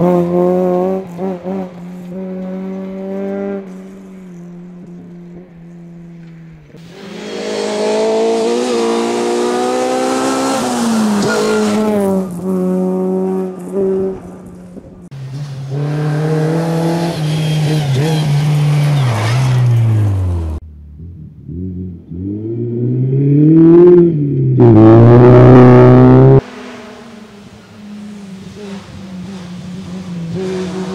Oh. Mm-hmm.